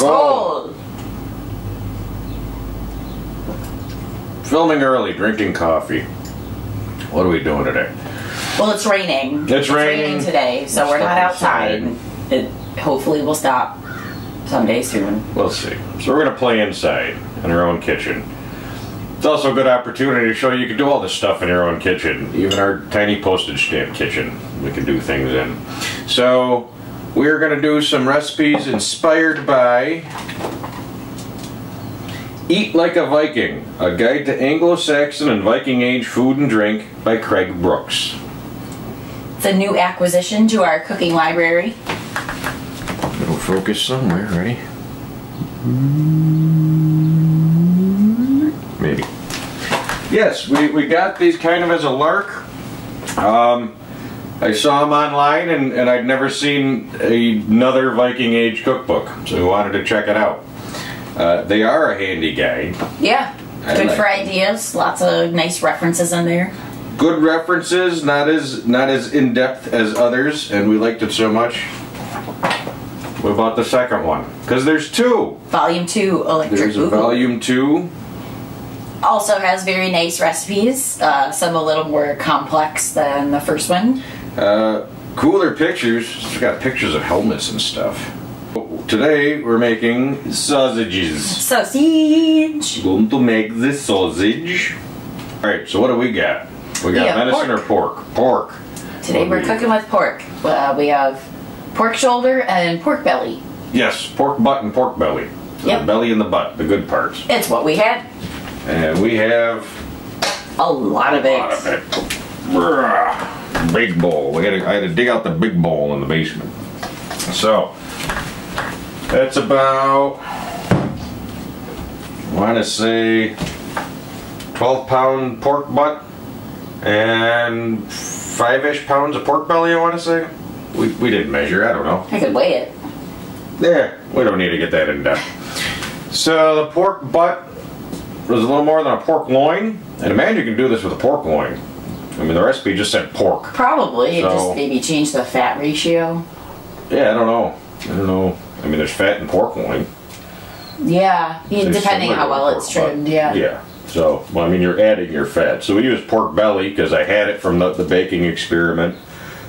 Skull. Filming early, drinking coffee. What are we doing today? Well, it's raining. It's raining. today, so we're not outside. It hopefully will stop someday soon. We'll see. So we're gonna play inside in our own kitchen. It's also a good opportunity to show you can do all this stuff in your own kitchen, even our tiny postage stamp kitchen. We can do things in. So we're gonna do some recipes inspired by Eat Like a Viking, a guide to Anglo-Saxon and Viking Age food and drink by Craig Brooks. It's a new acquisition to our cooking library. It'll focus somewhere, ready? Maybe. Yes, we, we got these kind of as a lark. Um, I saw them online and, and I'd never seen another Viking Age cookbook, so we wanted to check it out. Uh, they are a handy guide. Yeah. I Good like for ideas. Lots of nice references in there. Good references, not as not as in depth as others, and we liked it so much. What about the second one? Because there's two. Volume 2 Electric There's a Boogaloo. volume two. Also has very nice recipes. Uh, some a little more complex than the first one. Uh, cooler pictures. It's got pictures of helmets and stuff. Today we're making sausages. Sausage. Going to make the sausage. All right. So what do we got? We got Yeah, venison pork. or pork? Pork. Today What we're cooking with pork. Uh, we have pork shoulder and pork belly. Yes, pork butt and pork belly. So Yep. The belly and the butt, the good parts. It's what we had. And we have A lot of a it. lot of it. Brrr. Big bowl. We had to, I had to dig out the big bowl in the basement. So that's about I want to say 12 pound pork butt and five-ish pounds of pork belly. I want to say. We, we didn't measure. I don't know. I could weigh it. There, we don't need to get that in depth. So the pork butt was a little more than a pork loin, and imagine you can do this with a pork loin. I mean, the recipe just said pork. Probably. It just maybe change the fat ratio. Yeah, I don't know. I don't know. I mean, there's fat in pork loin. Yeah. depending how well pork it's trimmed. Yeah. Yeah. So, well, I mean, you're adding your fat. So we use pork belly because I had it from the, the baking experiment,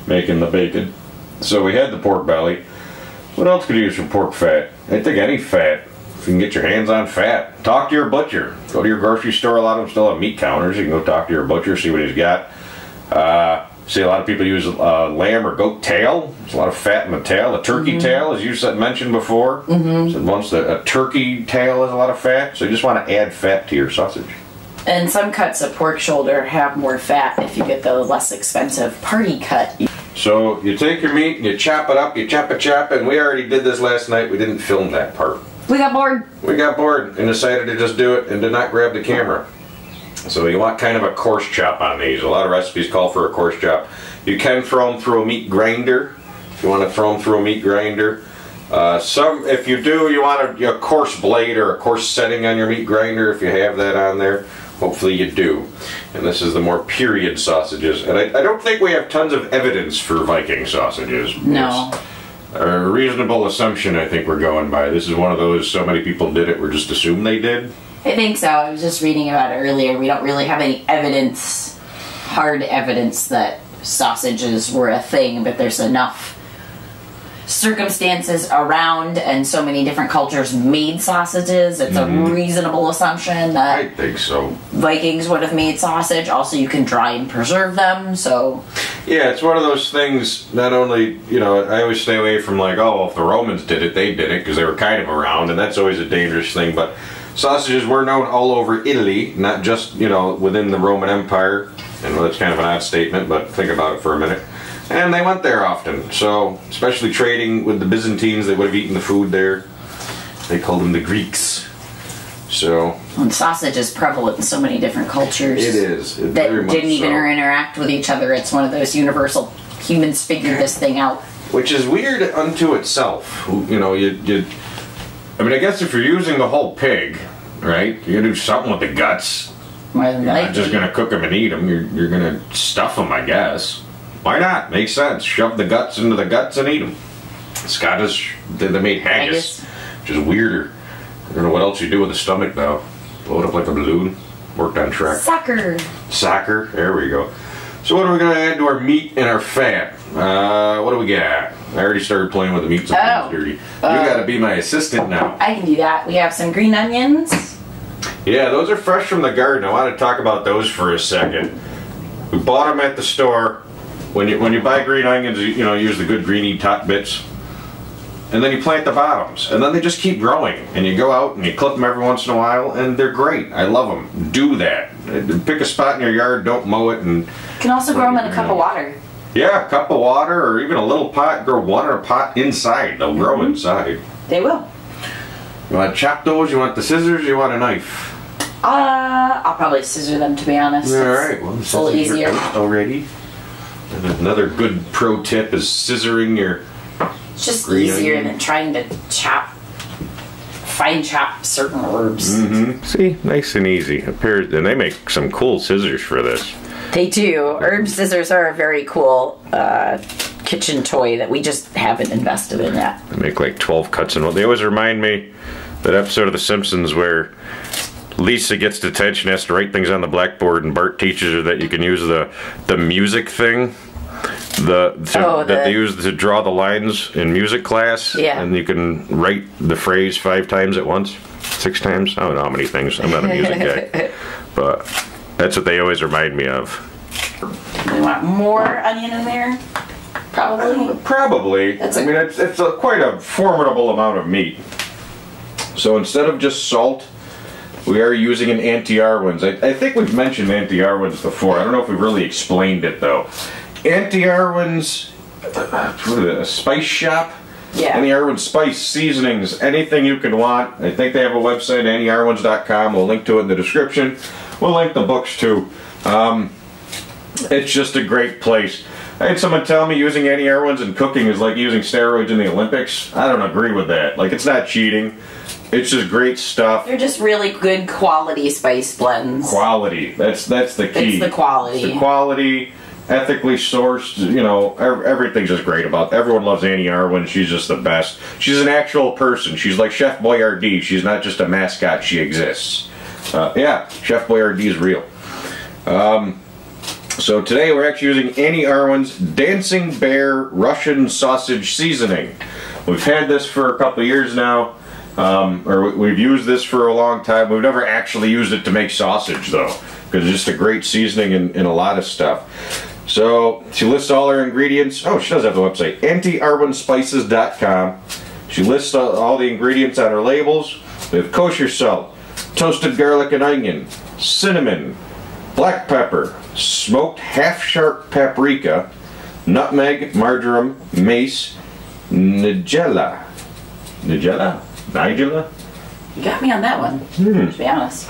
making the bacon. So we had the pork belly. What else could you use for pork fat? I think any fat. If you can get your hands on fat, talk to your butcher. Go to your grocery store. A lot of them still have meat counters. You can go talk to your butcher, see what he's got. Uh, see, a lot of people use uh, lamb or goat tail. There's a lot of fat in the tail. A turkey tail, as you said, mentioned before. Mm-hmm. Said once a turkey tail has a lot of fat, so you just want to add fat to your sausage. And some cuts of pork shoulder have more fat if you get the less expensive party cut. So you take your meat and you chop it up. You chop it, chop it. And we already did this last night. We didn't film that part. We got bored. We got bored and decided to just do it and did not grab the camera. So you want kind of a coarse chop on these. A lot of recipes call for a coarse chop. You can throw them through a meat grinder. If you want to throw them through a meat grinder. Uh, some, if you do, you want a, a coarse blade or a coarse setting on your meat grinder. If you have that on there, hopefully you do. And this is the more period sausages. And I, I don't think we have tons of evidence for Viking sausages. No. A reasonable assumption, I think we're going by. This is one of those. So many people did it. We're just assume they did. I think so. I was just reading about it earlier. We don't really have any evidence, hard evidence, that sausages were a thing, but there's enough circumstances around and so many different cultures made sausages. It's a mm-hmm. reasonable assumption that I think so. Vikings would have made sausage. Also, you can dry and preserve them, so Yeah, it's one of those things. Not only, you know, I always stay away from like, oh, well, if the Romans did it, they did it because they were kind of around, and that's always a dangerous thing. But sausages were known all over Italy, not just you know within the Roman Empire. And well, that's kind of an odd statement, but think about it for a minute. And they went there often, so especially trading with the Byzantines, they would have eaten the food there. They called them the Greeks. So and sausage is prevalent in so many different cultures. it is it that very much didn't even so. interact with each other. It's one of those universal humans figured this thing out. which is weird unto itself. You know, you, you. I mean, I guess if you're using the whole pig, right? You gotta do something with the guts. More than You're not likely. just gonna cook them and eat them. You're, you're gonna stuff them, I guess. Why not? Makes sense. Shove the guts into the guts and eat them. Scottish, they they made haggis. Haggis. which is weirder. I don't know what else you do with the stomach now. Blow it up like a balloon. Worked on track. Soccer. Soccer. There we go. So what are we gonna add to our meat and our fat? Uh, what do we got? I already started playing with the meat. Something's Oh. dirty. You Uh. gotta be my assistant now. I can do that. We have some green onions. Yeah, those are fresh from the garden. I want to talk about those for a second. We bought them at the store. When you when you buy green onions, you, you know use the good greeny top bits, and then you plant the bottoms, and then they just keep growing. And you go out and you clip them every once in a while, and they're great. I love them. Do that. Pick a spot in your yard. Don't mow it, and You can also grow them in a cup of water. yeah, a cup of water or even a little pot. Grow one in a pot inside. They'll grow inside. They will. You want to chop those? You want the scissors? You want a knife? Uh, I'll probably scissor them to be honest. All It's right, well, a little scissors are easier. already. And another good pro tip is scissoring your. It's just Green easier onion. than trying to chop, fine chop certain herbs. Mm-hmm. See, nice and easy. Appears, and they make some cool scissors for this. They do. Herb scissors are a very cool uh, kitchen toy that we just haven't invested in yet. They make like twelve cuts in one. They always remind me that episode of The Simpsons where Lisa gets detention, has to write things on the blackboard, and Bart teaches her that you can use the the music thing. The, to, Oh, that the- they use to draw the lines in music class, Yeah. and you can write the phrase five times at once, six times. I don't know how many things. I'm not a music guy, but that's what they always remind me of. We want more onion in there, probably. Probably. That's I a- mean, it's, it's a, quite a formidable amount of meat. So instead of just salt, we are using an Auntie Arwen's. I, I think we've mentioned Auntie Arwen's before. I don't know if we've really explained it though. Auntie Arwen's, uh, what is it, a spice shop? Yeah. Auntie Arwen's spice seasonings, anything you can want. I think they have a website, antiarwins.com. We'll link to it in the description. We'll link the books too. Um, it's just a great place. I had someone tell me using Auntie Arwen's in cooking is like using steroids in the Olympics. I don't agree with that. Like, it's not cheating. It's just great stuff. They're just really good quality spice blends. Quality. That's that's the key. It's the quality. It's the quality, ethically sourced. You know, everything's just great about. Everyone loves Auntie Arwen. She's just the best. She's an actual person. She's like Chef Boyardee. She's not just a mascot. She exists. Uh, yeah, Chef Boyardee is real. So today we're actually using Auntie Arwen's Dancing Bear Russian Sausage Seasoning. We've had this for a couple years now, um, or we- we've used this for a long time. We've never actually used it to make sausage though, because it's just a great seasoning in, in a lot of stuff. So she lists all her ingredients. Oh, she does have the website, auntiearwenspices.com. She lists all, the ingredients on her labels. We have kosher salt, toasted garlic and onion, cinnamon, black pepper, smoked half sharp paprika, nutmeg, marjoram, mace, nigella. Nigella? Nigella? You got me on that one, Hmm. to be honest.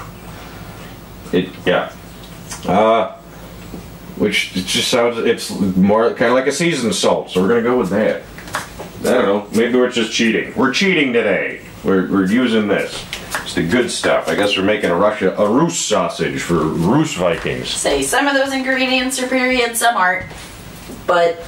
It, yeah. Uh, which just sounds, it's more kind of like a seasoned salt, so we're gonna go with that. I don't know, maybe we're just cheating. We're cheating today. We're, we're using this. It's the good stuff. I guess we're making a Russia, a Rus sausage for Rus Vikings. Say some of those ingredients are period, some aren't, but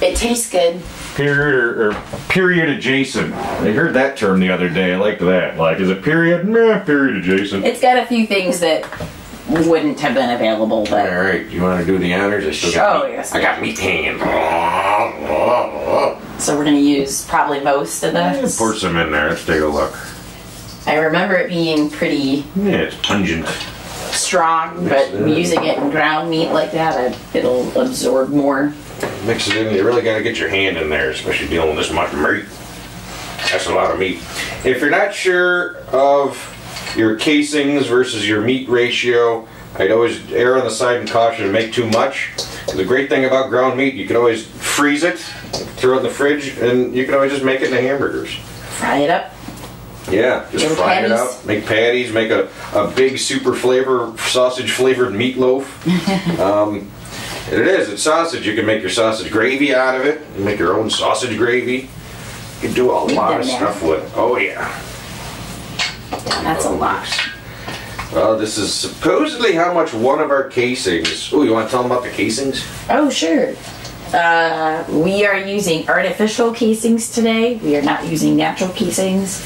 it tastes good. period or, or period adjacent. I heard that term the other day. I liked that. Like, is it period? Meh, period adjacent. It's got a few things that wouldn't have been available, All but right, you want to do the honors? I still got oh, meat. yes. I got meat hanging. so we're gonna use probably most of this. Pour some in there. Let's take a look. I remember it being pretty Yeah, it's pungent. strong, but using it in ground meat like that, it- it'll absorb more. Mix it in. You really got to get your hand in there, especially dealing with this much meat. That's a lot of meat. If you're not sure of your casings versus your meat ratio, I'd always err on the side of caution and make too much. The great thing about ground meat, you can always freeze it, throw it in the fridge, and you can always just make it into hamburgers. Fry it up. Yeah, just Little fry it up, make patties, make a, a big super flavor sausage flavored meatloaf. um, and it is, it's sausage. You can make your sausage gravy out of it, you make your own sausage gravy. You can do a lot of stuff with it. Oh, yeah. That's a lot. Well, this is supposedly how much one of our casings. Oh, you want to tell them about the casings? Oh, sure. Uh, we are using artificial casings today. We are not using natural casings.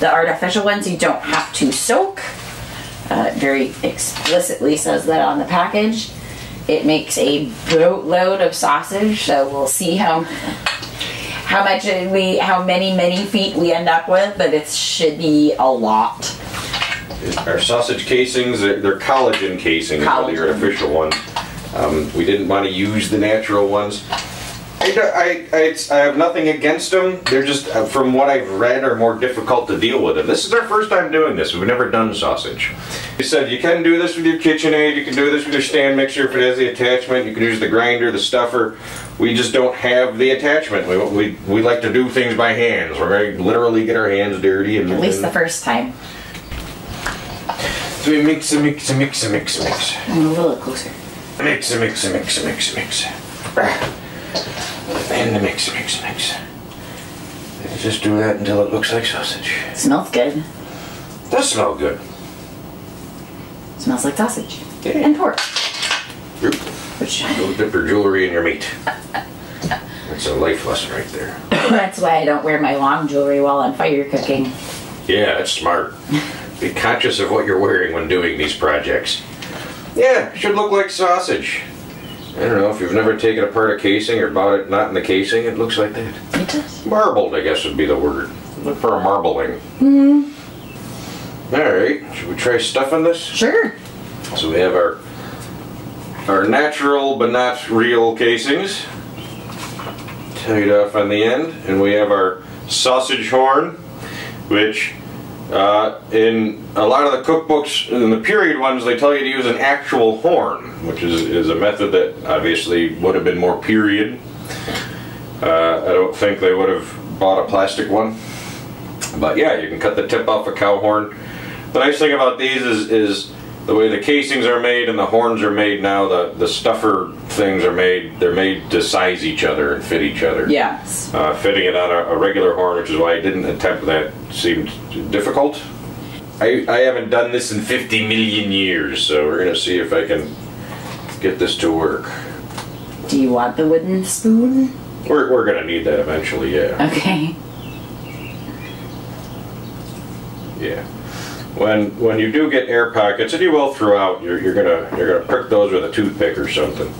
The artificial ones you don't have to soak. Uh, very explicitly says that on the package. It makes a boatload of sausage, so we'll see how how much we how many many feet we end up with, but it should be a lot. Our sausage casings, they're, they're collagen casings, are the artificial ones. Um, we didn't want to use the natural ones. I, I, I, it's- I have nothing against them. They're just, uh, from what I've read, are more difficult to deal with. And this is our first time doing this. We've never done sausage. You said you can do this with your KitchenAid. You can do this with your stand mixer if it has the attachment. You can use the grinder, the stuffer. We just don't have the attachment. We, we, we like to do things by hands. We're going to literally get our hands dirty. And, At least the first time. So we mix and mix and mix and mix and mix. I'm a little closer. Mix and mix and mix and mix and mix. And the mix mix mix. Just do that until it looks like sausage. smells good. Does smell good. smells like sausage Yeah. and pork. Oop. Which Don't dip your jewelry in your meat. That's a life lesson right there. that's why I don't wear my long jewelry while I'm fire cooking. Yeah, that's smart. Be conscious of what you're wearing when doing these projects. Yeah, should look like sausage. I don't know if you've never taken apart a casing or bought it not in the casing, it looks like that. It does. Marbled, I guess would be the word. Look for a marbling. Mm-hmm. Alright, should we try stuffing this? Sure. So we have our our natural but not real casings tied off on the end, and we have our sausage horn, which uh, in a lot of the cookbooks, in the period ones, they tell you to use an actual horn, which is, is a method that obviously would have been more period. Uh, I don't think they would have bought a plastic one. But yeah, you can cut the tip off a cow horn. The nice thing about these is, is the way the casings are made and the horns are made now, the, the stuffer things are made, they're made to size each other and fit each other. Yes. Uh, fitting it on a, a regular horn, which is why I didn't attempt that, seemed difficult. I, I haven't done this in 50 million years, so we're gonna see if I can get this to work. Do you want the wooden spoon? We're, we're gonna need that eventually, yeah. Okay. Yeah. When when you do get air pockets, and you will throughout, you're, you're gonna you're gonna prick those with a toothpick or something.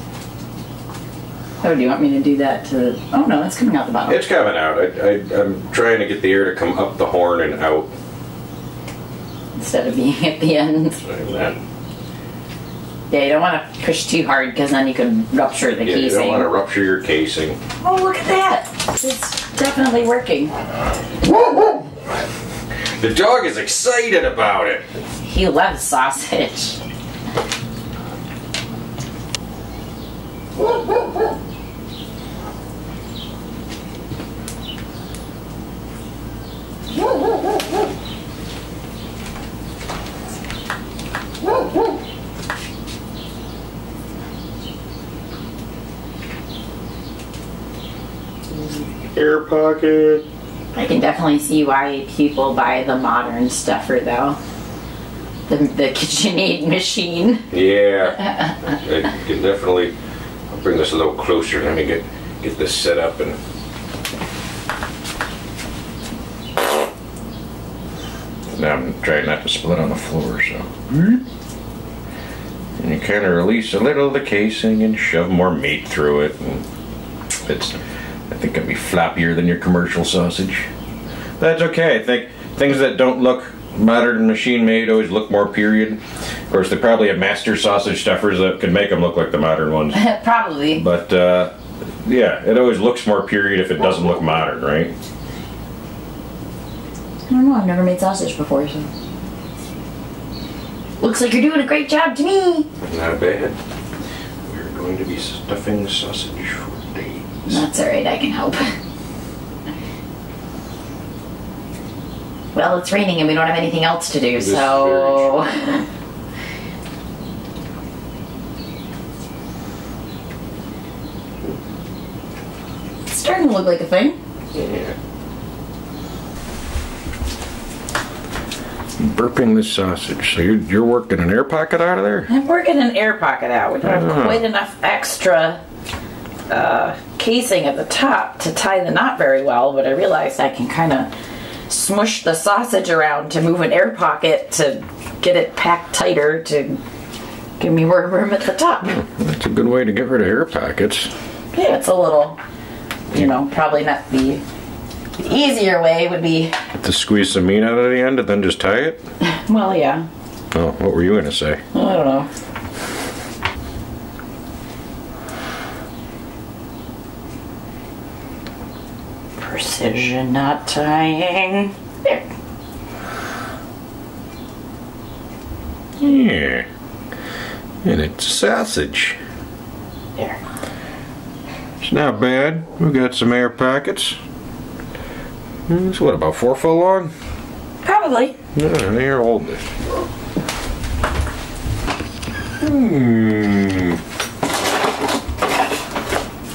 Oh, do you want me to do that to? Oh no, it's coming out the bottom. It's coming out. I, I, I'm trying to get the air to come up the horn and out. Instead of being at the end. Like that. Yeah, you don't want to push too hard because then you could rupture the Yeah, you don't want to rupture your casing. Oh, look at that! It's definitely working. The dog is excited about it. He loves sausage. Air pocket. I can definitely see why people buy the modern stuffer though. The, the KitchenAid machine. Yeah, I can definitely. I'll bring this a little closer. Let me get get this set up and. Now I'm trying not to split on the floor, so. And you kind of release a little of the casing and shove more meat through it, and it's. I think it'd be flappier than your commercial sausage. That's okay. I think things that don't look modern machine made always look more period. Of course, they probably have master sausage stuffers that can make them look like the modern ones. Probably. But uh, yeah, it always looks more period if it doesn't look modern, right? I don't know, I've never made sausage before, so. Looks like you're doing a great job to me! Not bad. We're going to be stuffing sausage for. That's alright, I can help. Well, it's raining and we don't have anything else to do, This is so. it's starting to look like a thing. Yeah. Burping the sausage. So you're, you're working an air pocket out of there? I'm working an air pocket out. We don't have Ah. quite enough extra uh, casing at the top to tie the knot very well, but I realized I can kind of smush the sausage around to move an air pocket to get it packed tighter to give me more room at the top. That's a good way to get rid of air pockets. Yeah, it's a little, you know, probably not the, the easier way would be, To squeeze some meat out of the end and then just tie it? well, yeah, Oh, what were you going to say? I don't know. Precision knot tying. There. Yeah. And it's sausage. There. It's not bad. We've got some air pockets. It's what, about four foot long? Probably. Yeah, they're old. Hmm.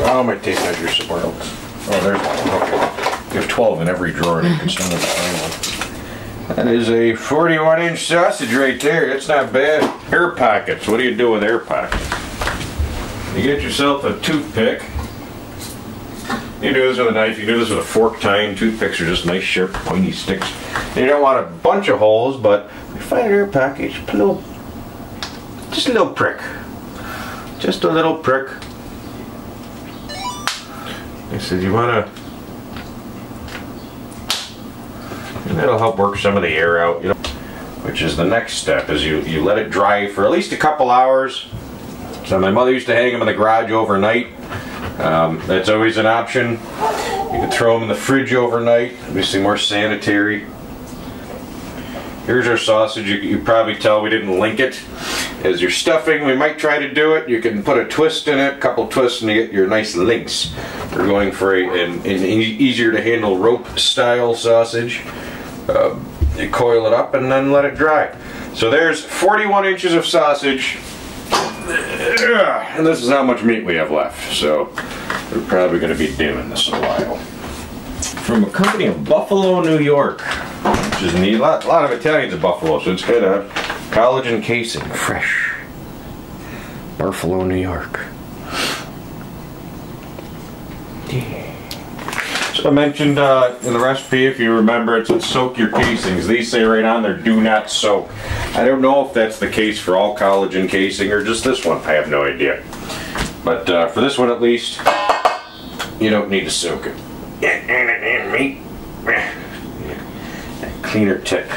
Oh, my tape measure somewhere else. Oh, there's one. Okay. There's 12 in every drawer, and I can the same one. That is a 41 inch sausage right there. That's not bad. Air pockets. What do you do with air pockets? You get yourself a toothpick. You do this with a knife, you do this with a fork tine. Toothpicks are just nice, sharp, pointy sticks. And you don't want a bunch of holes, but you find your package, put a little, just a little prick. Just a little prick. I said, you want to, that'll help work some of the air out, you know. Which is the next step, is you, you let it dry for at least a couple hours. So my mother used to hang them in the garage overnight. Um, that's always an option. You can throw them in the fridge overnight. Obviously more sanitary. Here's our sausage. You, you probably tell we didn't link it. As your stuffing, we might try to do it. You can put a twist in it, a couple twists, and you get your nice links. We're going for a, an, an easier to handle rope style sausage. Um, you coil it up and then let it dry. So there's 41 inches of sausage. And this is how much meat we have left. So we're probably going to be doing this a while. From a company in Buffalo, New York, which is neat. A lot, a lot of Italians in Buffalo, so it's good. Uh, collagen casing, fresh. Buffalo, New York. So I mentioned uh, in the recipe, if you remember, it said soak your casings. These say right on there, do not soak. I don't know if that's the case for all collagen casing or just this one. I have no idea. But uh, for this one at least, you don't need to soak it. Meat. Cleaner tip.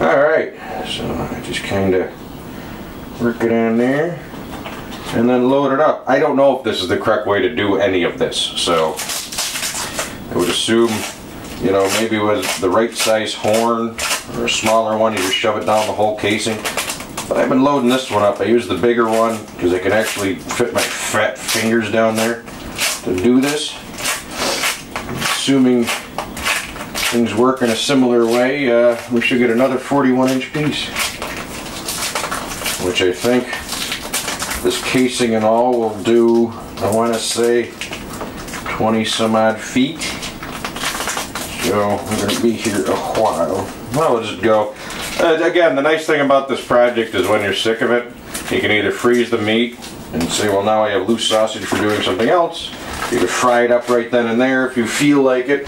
Alright, so I just kind of work it on there and then load it up. I don't know if this is the correct way to do any of this, so I would assume, you know, maybe with the right size horn or a smaller one, you just shove it down the whole casing. But I've been loading this one up. I use the bigger one because I can actually fit my fat fingers down there to do this. Assuming things work in a similar way, uh, we should get another 41 inch piece. Which I think this casing and all will do, I want to say, 20 some odd feet. So we're going to be here a while. Well, we'll just go. Uh, again, the nice thing about this project is when you're sick of it, you can either freeze the meat and say, well, now I have loose sausage for doing something else. You can fry it up right then and there if you feel like it.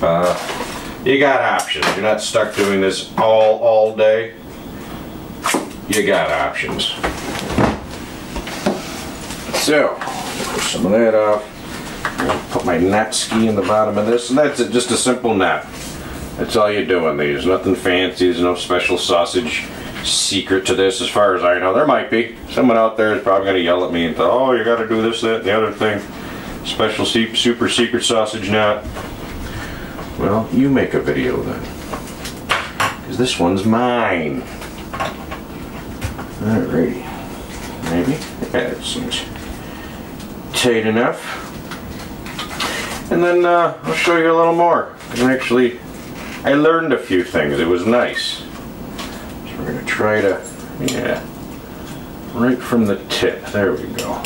Uh, you got options. You're not stuck doing this all all day. You got options. So, some of that off. Put my net ski in the bottom of this, and that's it, just a simple net. That's all you do in these. Nothing fancy. There's no special sausage secret to this, as far as I know. There might be. Someone out there is probably going to yell at me and say, "Oh, you got to do this, that, and the other thing." Special super secret sausage knot. Well, you make a video then, because this one's mine. Alrighty. Maybe. It seems tight enough. And then uh, I'll show you a little more. And actually, I learned a few things. It was nice. So we're gonna try to, yeah, right from the tip. There we go.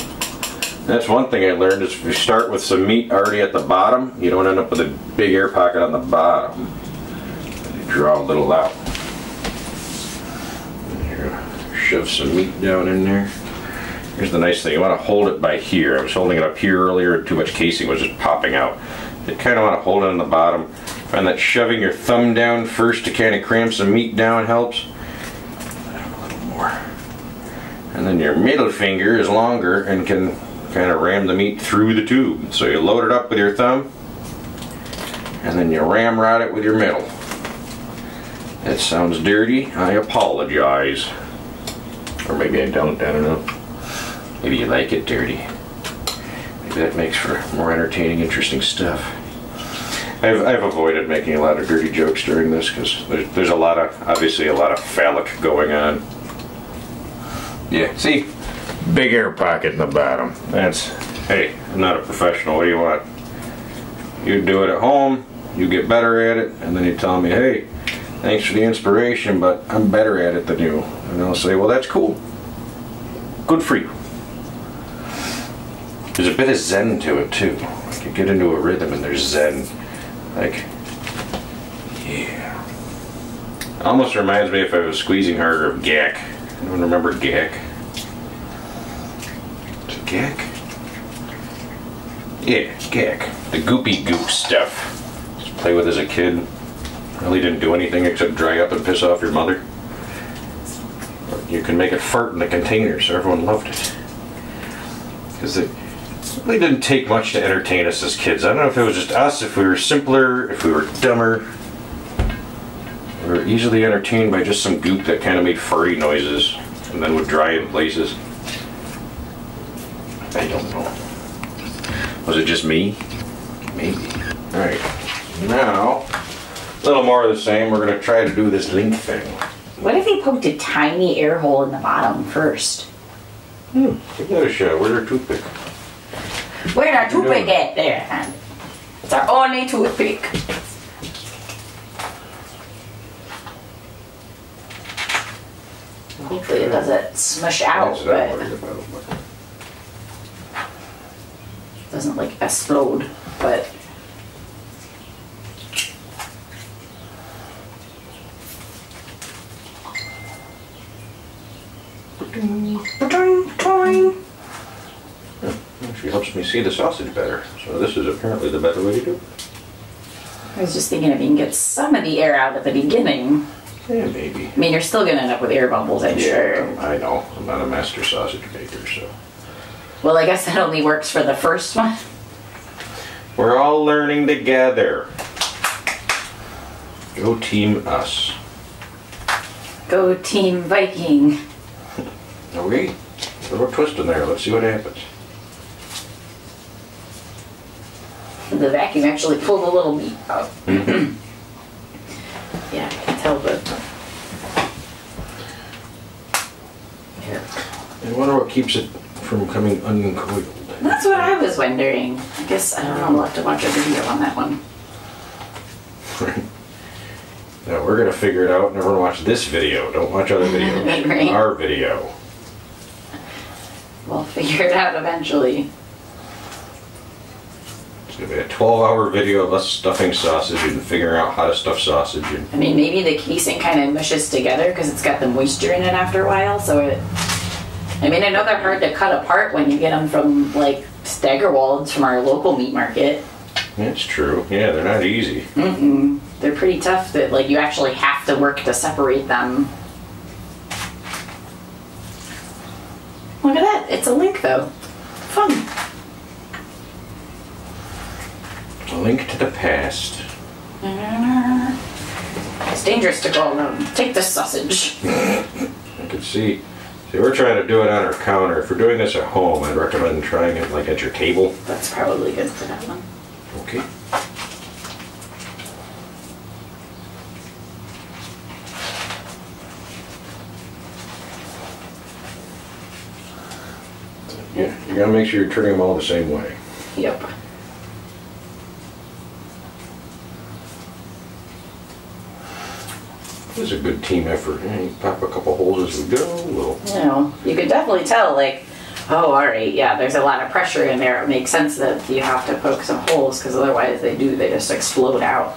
That's one thing I learned is if you start with some meat already at the bottom, you don't end up with a big air pocket on the bottom. You draw a little out. Here, shove some meat down in there. Here's the nice thing, you want to hold it by here. I was holding it up here earlier, too much casing was just popping out. You kind of want to hold it on the bottom. Find that shoving your thumb down first to kind of cram some meat down helps. A little more. And then your middle finger is longer and can kind of ram the meat through the tube. So you load it up with your thumb, and then you ramrod it with your middle. That sounds dirty. I apologize. Or maybe I don't, I don't know. Maybe you like it dirty. Maybe that makes for more entertaining, interesting stuff. I've, I've avoided making a lot of dirty jokes during this because there's, there's a lot of, obviously, a lot of phallic going on. Yeah, see? Big air pocket in the bottom. That's, hey, I'm not a professional. What do you want? You do it at home, you get better at it, and then you tell me, hey, thanks for the inspiration, but I'm better at it than you. And I'll say, well, that's cool. Good for you. There's a bit of zen to it, too. Like you get into a rhythm and there's zen. Like, yeah. Almost reminds me if I was squeezing harder of Gak. Anyone remember Gak? Gak? Yeah, Gak. The goopy goop stuff. Just play with as a kid. Really didn't do anything except dry up and piss off your mother. You can make it fart in the container, so everyone loved it. Because it really didn't take much to entertain us as kids. I don't know if it was just us, if we were simpler, if we were dumber. We were easily entertained by just some goop that kind of made furry noises and then would dry in places. I don't know. Was it just me? Maybe. Alright. Now, a little more of the same. We're going to try to do this link thing. What if he poked a tiny air hole in the bottom first? Hmm. Give that a shot. Where's our toothpick? Where's our toothpick at? There. It's our only toothpick. Hopefully it doesn't smush out, That's what I'm but worried but- doesn't like explode. But Ba-doing, toing. She helps me see the sausage better. So this is apparently the better way to do it. I was just thinking if you can get some of the air out at the beginning. Yeah, maybe. I mean, you're still gonna end up with air bubbles, I'm sure. I know. I'm not a master sausage maker, so. Well, I guess that only works for the first one. We're all learning together. Go team us. Go Team Viking. Okay. A little twist in there. Let's see what happens. The vacuum actually pulled a little meat out. Mm-hmm. yeah, I can tell the. Here. I wonder what keeps it from coming uncoiled. That's what I was wondering. I guess I don't know. We'll have to watch a video on that one. Now we're gonna figure it out and everyone watch this video. Don't watch other videos. Right. Our video. We'll figure it out eventually. It's gonna be a 12 hour video of us stuffing sausage and figuring out how to stuff sausage I mean, maybe the casing kind of mushes together because it's got the moisture in it after a while. So it. I mean, I know they're hard to cut apart when you get them from like Staggerwalds from our local meat market. That's true. Yeah, they're not easy. They're pretty tough. That like you actually have to work to separate them. Look at that! It's a link though. Fun. A link to the past. It's dangerous to go alone. Take the sausage. I could see. See, we're trying to do it on our counter. If we're doing this at home, I'd recommend trying it like at your table. That's probably good for that one. Okay. Yeah, you gotta make sure you're turning them all the same way. Yep. This was a good team effort. Yeah, you pop a couple holes as we go. Little. You know, you could definitely tell like, oh, all right, yeah, there's a lot of pressure in there. It makes sense that you have to poke some holes because otherwise they do. They just explode out.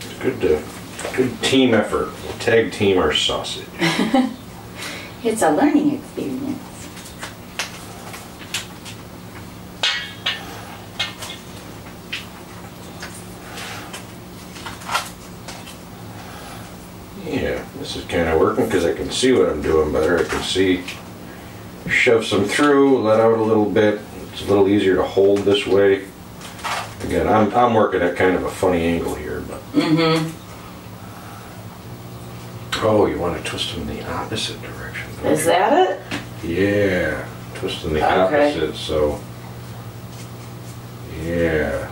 It's good, uh, good team effort. We'll tag team our sausage. It's a learning experience. Yeah, this is kind of working because I can see what I'm doing better. I can see, shove some through, let out a little bit. It's a little easier to hold this way. Again, I'm, I'm working at kind of a funny angle here, but. Mm-hmm. Oh, you want to twist them in the opposite direction. Is you? that it? Yeah, twist in the Okay. opposite, so. Yeah.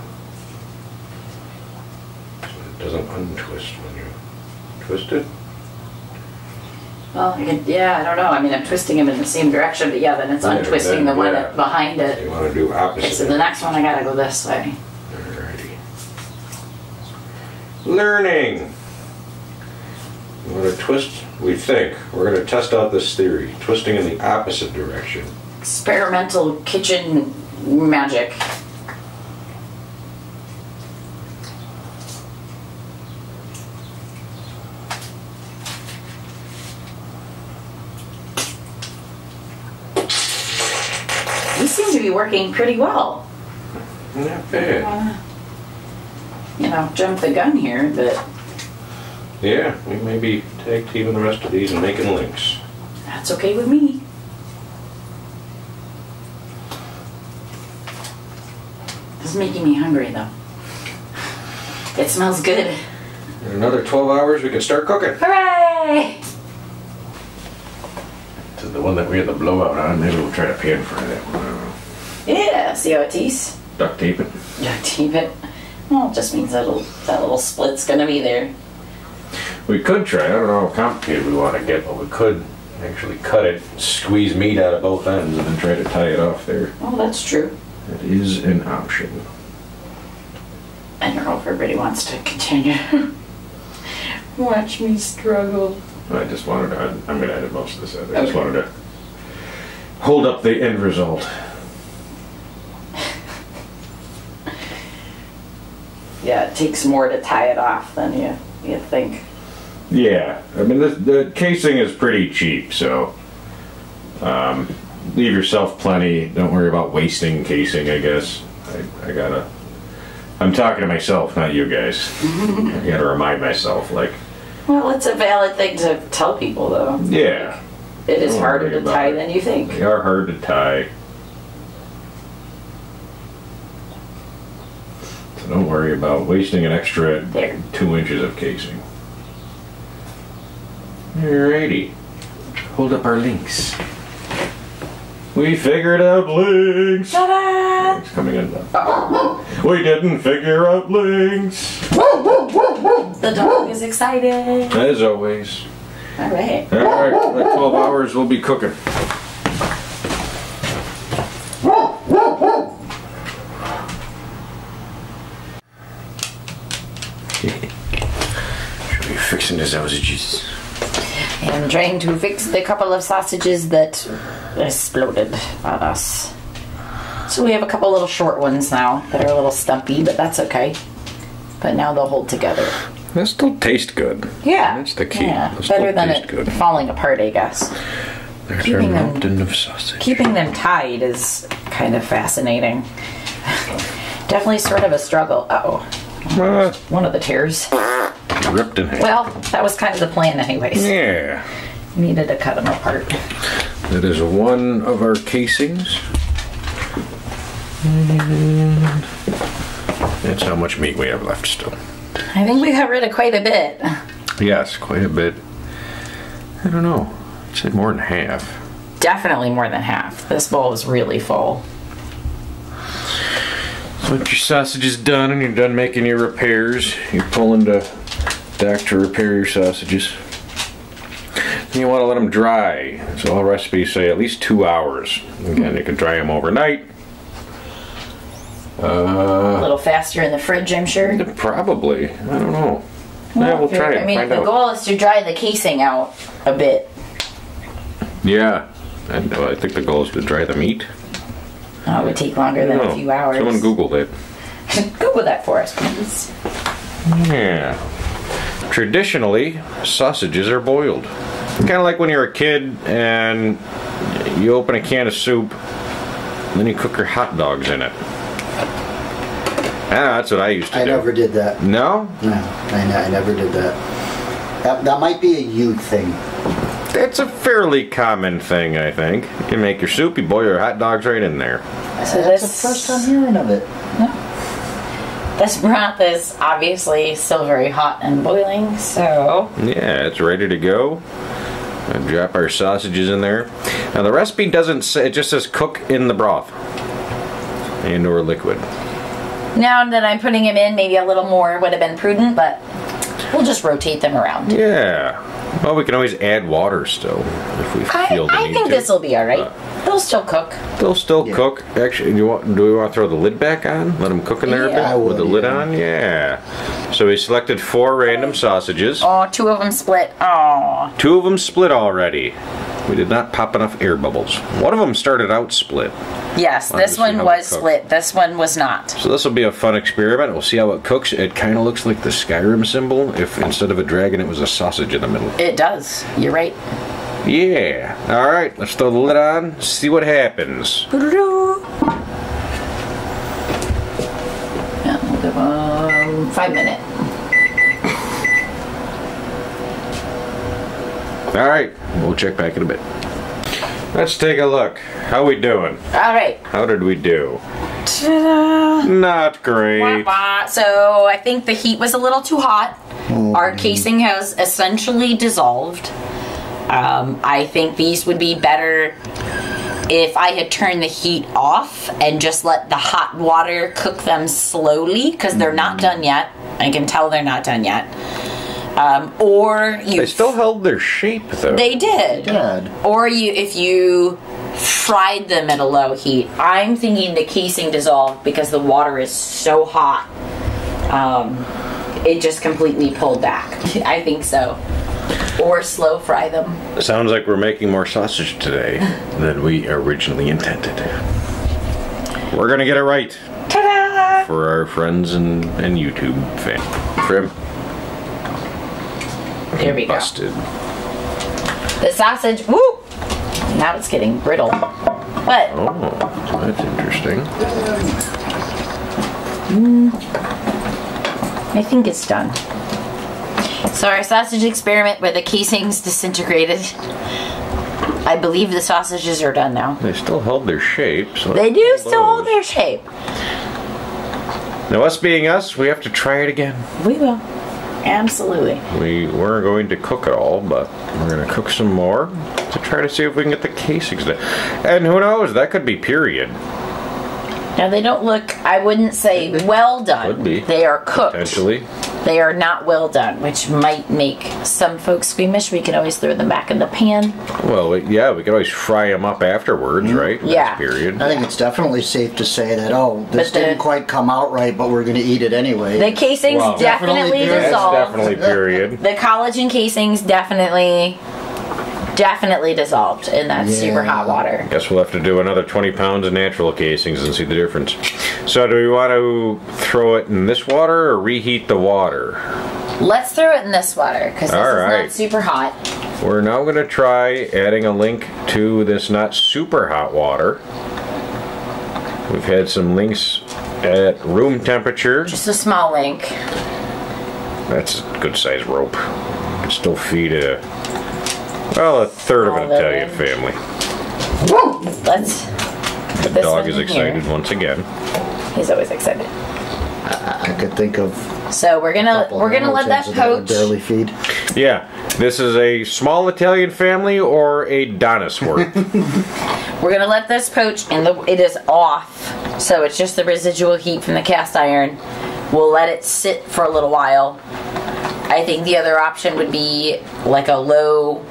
So it doesn't untwist when you twist it. Well, I could- yeah, I don't know. I mean, I'm twisting them in the same direction, but yeah, then it's Yeah, untwisting then, the one yeah. behind it. You want to do opposite. Okay, so the next one I gotta go this way. Alrighty. Learning. We're gonna twist? We think. We're going to test out this theory. Twisting in the opposite direction. Experimental kitchen magic. Working pretty well. Not bad. Uh, You know, jump the gun here, but Yeah, we may be tag teaming the rest of these and making links. that's okay with me. This is making me hungry though. It smells good. In another 12 hours, we can start cooking. Hooray! To the one that we had the blowout on, maybe we'll try to pan fry that one. I don't know. Yeah, see how it tastes? Duct tape it. Duct tape it. Well, it just means that little, that little split's gonna be there. We could try. I don't know how complicated we want to get, but we could actually cut it, squeeze meat out of both ends, and then try to tie it off there. Oh, that's true. That is an option. I don't know if everybody wants to continue. Watch me struggle. I just wanted to, I'm gonna edit most of this out. I just wanted to hold up the end result. Yeah, it takes more to tie it off than you you think. Yeah, I mean, the, the casing is pretty cheap, so um, leave yourself plenty. Don't worry about wasting casing, I guess. I, I gotta, I'm talking to myself, not you guys. I gotta remind myself, like, Well, it's a valid thing to tell people, though. yeah, It is harder to tie than you think. they are hard to tie. Don't worry about wasting an extra There. two inches of casing. Alrighty. Hold up our links. We figured out links. Ta-da! It's coming in. now. We didn't figure out links. The dog is excited. As always. All right. All right, like 12 hours we'll be cooking. Should be fixing the sausages. I'm trying to fix the couple of sausages that exploded on us. So we have a couple little short ones now that are a little stumpy, but that's okay. But now they'll hold together. They still taste good. Yeah. That's the key. Yeah. Better than it good. falling apart, I guess. There's keeping our them- mountain of sausage. Keeping them tied is kind of fascinating. Definitely sort of a struggle. Uh oh. Ah, One of the tears. Ripped in half. Well, that was kind of the plan, anyways. Yeah. Needed to cut them apart. That is one of our casings. And that's how much meat we have left still. I think we got rid of quite a bit. Yes, quite a bit. I don't know. I'd say more than half. Definitely more than half. This bowl is really full. Once your sausage is done and you're done making your repairs, you're pulling to back to repair your sausages. Then you want to let them dry. So all recipes say at least two hours. Again, you can dry them overnight. A Uh, little faster in the fridge, I'm sure. probably. I don't know. yeah, we'll try it. I mean, the out. goal is to dry the casing out a bit. Yeah. I, know, I think the goal is to dry the meat. Oh, it would take longer than a few hours. Someone Googled it. Google that for us, please. Yeah. Traditionally, sausages are boiled. Kind of like when you're a kid and you open a can of soup, and then you cook your hot dogs in it. Ah, that's what I used to I do. I never did that. No, No, I, I never did that. That, that might be a youth thing. it's a fairly common thing. I think you can make your soup, you boil your hot dogs right in there. So That's this the first time hearing of it. This broth is obviously still very hot and boiling, so Yeah, it's ready to go. I drop our sausages in there. Now the recipe doesn't say; it just says cook in the broth and or liquid. now that I'm putting them in, maybe a little more would have been prudent, but we'll just rotate them around. Yeah. Well, we can always add water still if we I, feel the I need think this will be all right. Uh, They'll still cook. They'll still Yeah. cook. Actually, do, you want, do we want to throw the lid back on? Let them cook in there a bit I with the would, lid on. Yeah. So we selected four random sausages. Oh, two of them split. Oh, Two of them split already. We did not pop enough air bubbles. One of them started out split. yes, Wanted to this one was split. This one was not. So this will be a fun experiment. We'll see how it cooks. It kind of looks like the Skyrim symbol. If instead of a dragon, it was a sausage in the middle. It does. You're right. Yeah. All right. Let's throw the lid on. See what happens. Yeah, we'll give 'em five minute. All right. We'll check back in a bit. Let's take a look. How we doing? All right. How did we do? Not great. wah. So I think the heat was a little too hot. Our casing has essentially dissolved. Um, I think these would be better if I had turned the heat off and just let the hot water cook them slowly because they're not done yet. I can tell they're not done yet. Um, or you They still held their shape though. they did. Good. Or you if you fried them at a low heat. I'm thinking the casing dissolved because the water is so hot. Um, it just completely pulled back. I think so. Or slow fry them. Sounds like we're making more sausage today than we originally intended. We're gonna get it right Ta-da! for our friends and, and YouTube fans. Trim. There we go. Busted. The sausage. Woo! Now it's getting brittle. But Oh, that's interesting. Mm. I think it's done. So our sausage experiment where the casings disintegrated. I believe the sausages are done now. They still held their shape. So They do still hold their shape. Now, us being us, we have to try it again. We will. Absolutely. We weren't going to cook it all, but we're going to cook some more to try to see if we can get the casings done. And who knows? That could be period. Now they don't look. I wouldn't say well done. Could be. They are cooked. Potentially. They are not well done, which might make some folks squeamish. We can always throw them back in the pan. Well, yeah, we can always fry them up afterwards, mm-hmm. right? Next Yeah. period. I think it's definitely safe to say that, oh, this But the- didn't quite come out right, but we're going to eat it anyway. The casings Wow. definitely, Definitely That's definitely period. The collagen casings definitely, definitely dissolved in that super hot water. Guess we'll have to do another 20 pounds of natural casings and see the difference. So, do we want to throw it in this water or reheat the water? Let's throw it in this water because this All is not super hot. We're now going to try adding a link to this not super hot water. We've had some links at room temperature. Just a small link. That's a good sized rope. Can still feed a well a third of an Italian in. family. Let's. The this dog is excited here. once again. He's always excited. I could think of So we're gonna couple we're gonna let that relatives would poach. barely feed. Yeah, this is a small Italian family or a Donisworth. We're gonna let this poach, and the, it is off, so it's just the residual heat from the cast iron. We'll let it sit for a little while. I think the other option would be like a low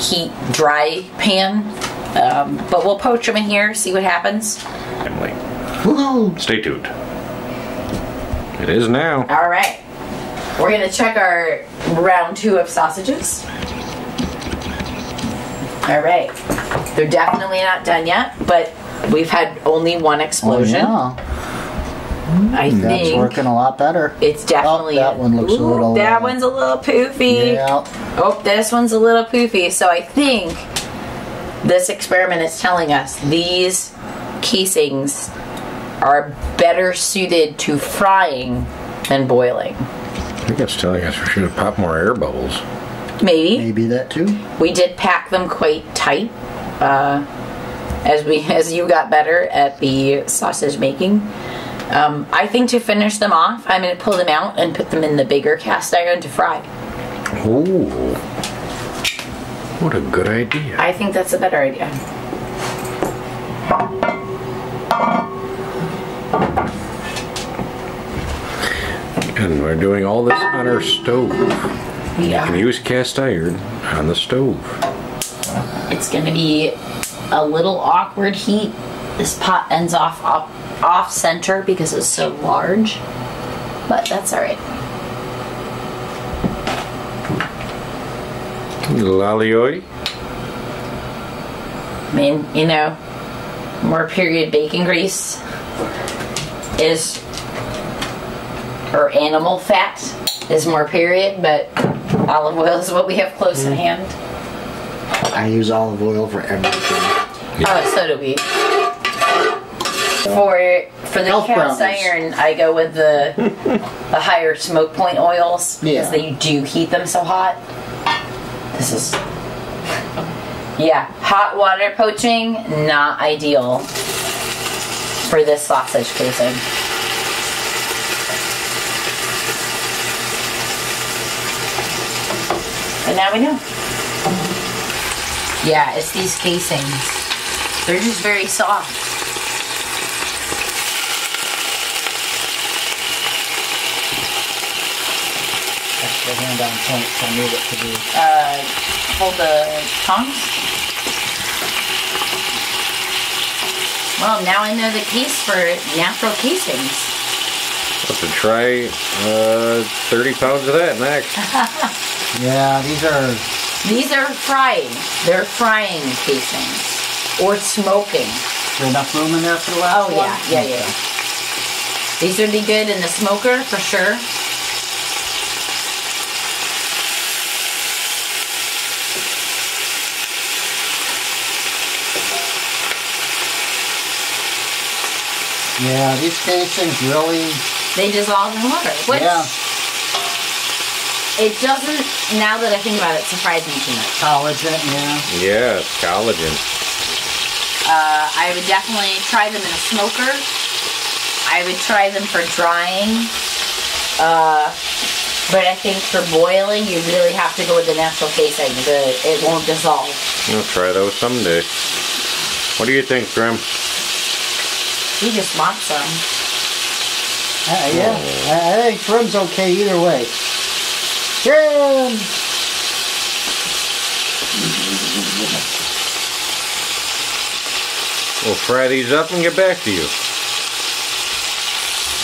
heat dry pan, um, but we'll poach them in here, see what happens. family. Woohoo! Stay tuned. It is now. All right, we're gonna check our round two of sausages. All right, they're definitely not done yet, but we've had only one explosion. Oh, I That's think working a lot better. it's definitely. oh, that one looks a Ooh, little, That uh, one's a little poofy. Yeah. Oh, this one's a little poofy. So I think this experiment is telling us these casings are better suited to frying than boiling. I think it's telling us we should have popped more air bubbles. Maybe. Maybe that too. We did pack them quite tight. Uh, as we as you got better at the sausage making. Um, I think to finish them off, I'm going to pull them out and put them in the bigger cast iron to fry. Ooh. What a good idea. I think that's a better idea. And we're doing all this on our stove. You can use cast iron on the stove. It's going to be a little awkward heat. This pot ends off off, off center because it's so large, but that's all right. Lalioi. I mean, you know, more period bacon grease is, or animal fat is more period, but olive oil is what we have close at mm. hand. I use olive oil for everything. Oh, so do we. For for the cast brownies. iron, I go with the the higher smoke point oils because Yeah. they do heat them so hot. This is yeah, hot water poaching not ideal for this sausage casing. And now we know. Yeah, it's these casings. They're just very soft. The hand on point, so I knew what to do. Uh, hold the tongs. Well, now I know the case for natural casings. Have to try uh, 30 pounds of that next. Yeah, these are These are frying. They're frying casings. Or smoking. is there enough room in there for the last Oh, one? yeah, yeah, yeah. These would be good in the smoker for sure. Yeah, these casings really, They dissolve in water. Which yeah, it doesn't, now that I think about it, surprise me too much. collagen, yeah. Yeah, it's collagen. Uh, I would definitely try them in a smoker. I would try them for drying. Uh, but I think for boiling, you really have to go with the natural casing. The, it won't dissolve. I'll try those someday. What do you think, Grim? You just want some. Uh, yeah, I, I think trim's okay either way. Trim! We'll fry these up and get back to you.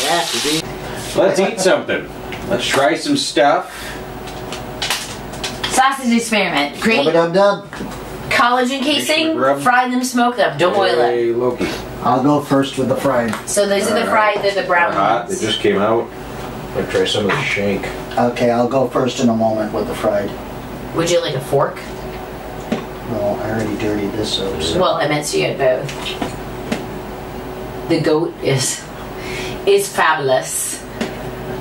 Yeah, to be. Let's eat something. Let's try some stuff. Sausage experiment. Great Dub dub. Collagen casing. grub. Fry them, smoke them. Don't boil it. Hey, Loki. I'll go first with the fried. So those are the Alright. fried. They're the brown Hot. They just came out. I'm gonna try some of the shank. Okay, I'll go first in a moment with the fried. Would you like a fork? Well, I already dirtied this up, so. Well, I meant so you had both. The goat is is fabulous.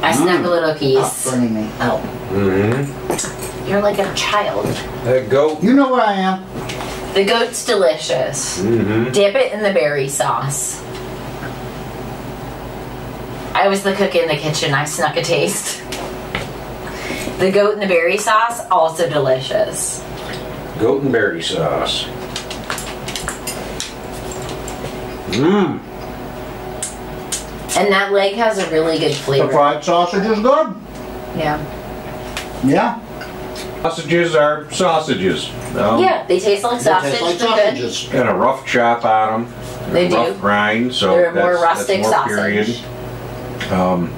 I snap a little Oh, piece. burning me. Oh, Mm-hmm. You're like a child. That goat. You know where I am. The goat's delicious. Mm-hmm. Dip it in the berry sauce. I was the cook in the kitchen. I snuck a taste. The goat and the berry sauce also delicious. Goat and berry sauce. Mmm. And that leg has a really good flavor. The fried sausage is good. Yeah. Yeah. Sausages are sausages. Um, Yeah, they taste like They sausage. taste like They're sausages. Got a rough chop on them. They do. rough grind, so They're that's, more that's rustic more sausage. period. Um,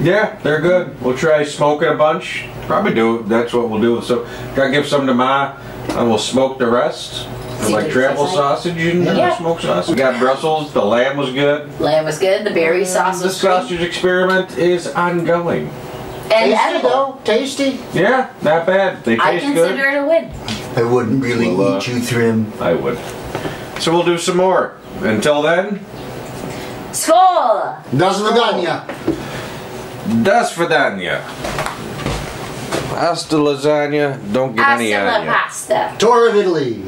yeah, they're good. We'll try smoking a bunch. Probably do. That's what we'll do. So, gotta give some to Ma, and we'll smoke the rest. like travel sausage and Yeah. smoked sausage. We got Brussels. The lamb was good. Lamb was good. The berry sauce The was great. sausage experiment is ongoing. And Tasty edible. though, tasty. Yeah, not bad. They taste I taste consider good. it a win. I wouldn't really Well, uh, eat you, Trim. I would. So we'll do some more. Until then, Skål! Das Vidania. das vidania. Hasta lasagna. Don't get any Hasta la on pasta. Tour of Italy.